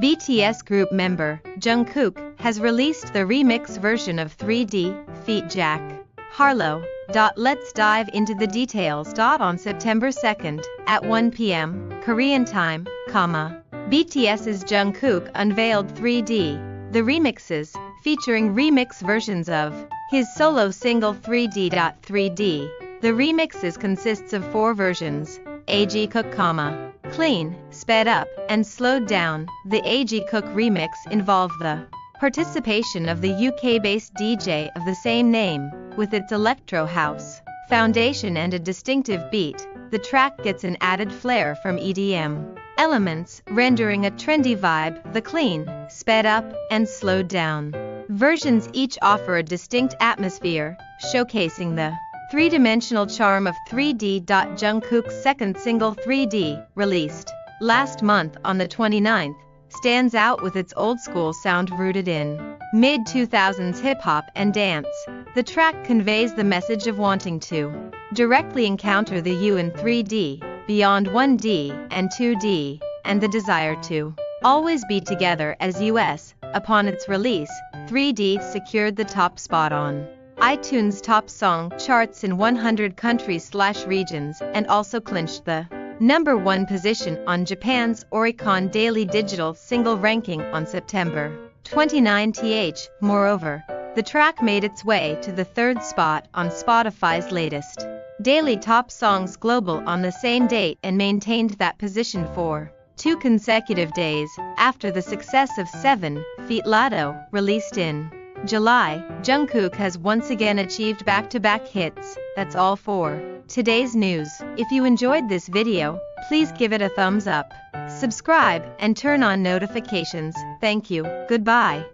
BTS group member Jungkook has released the remix version of 3D Feat Jack Harlow. Let's dive into the details. On September 2nd at 1 p.m. Korean time, comma, BTS's Jungkook unveiled 3D, the remixes, featuring remix versions of his solo single 3D. 3D. The remixes consists of four versions, AG Cook, comma, clean, sped up, and slowed down. The AG Cook remix involved the participation of the UK-based DJ of the same name, with its electro house foundation and a distinctive beat. The track gets an added flair from EDM elements, rendering a trendy vibe. The clean, sped up, and slowed down versions each offer a distinct atmosphere, showcasing the three-dimensional charm of 3D. Jungkook's second single 3D, released last month on the 29th, stands out with its old-school sound rooted in mid-2000s hip-hop and dance. The track conveys the message of wanting to directly encounter the you in 3D, beyond 1D and 2D, and the desire to always be together as US. Upon its release, 3D secured the top spot on iTunes top song charts in 100 countries slash regions and also clinched the number one position on Japan's Oricon Daily Digital Single Ranking on September 29 th. Moreover, the track made its way to the third spot on Spotify's latest Daily Top Songs Global on the same date and maintained that position for two consecutive days after the success of 7 Feat Latto, released in July, Jungkook has once again achieved back-to-back hits. That's all for today's news. If you enjoyed this video, please give it a thumbs up, subscribe, and turn on notifications. Thank you. Goodbye.